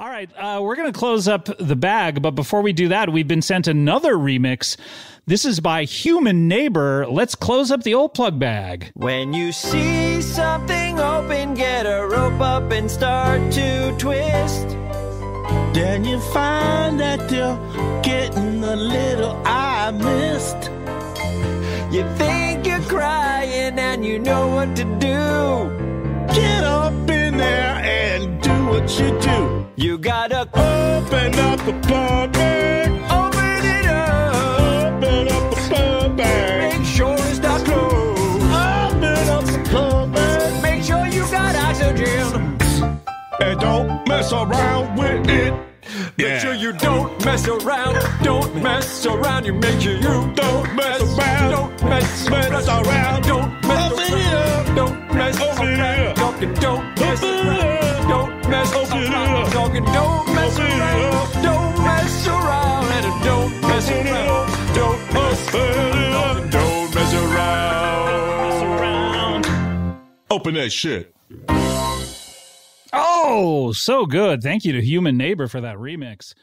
All right, uh, we're going to close up the bag, but before we do that, we've been sent another remix. This is by Human Neighbor. Let's close up the old plug bag. When you see something open, get a rope up and start to twist. Then you find that you're getting a little I missed. You think you're crying and you know what to do. What you do. You gotta Open up the plug bag. open it up. Open up the plug bag. Make sure it's not closed. Open up the bag. Make sure you got oxygen. And don't mess around with it. Make sure you don't mess around. Don't mess around. You make sure you Don't mess around. Don't mess, Mess around. Don't mess around. Don't mess around. up. Talking. Don't mess around. up. Talking. Don't mess around. Don't mess around. And don't mess around. Don't mess Open it up. around. Don't mess around. Open that shit. Oh, so good. Thank you to Human Neighbor for that remix.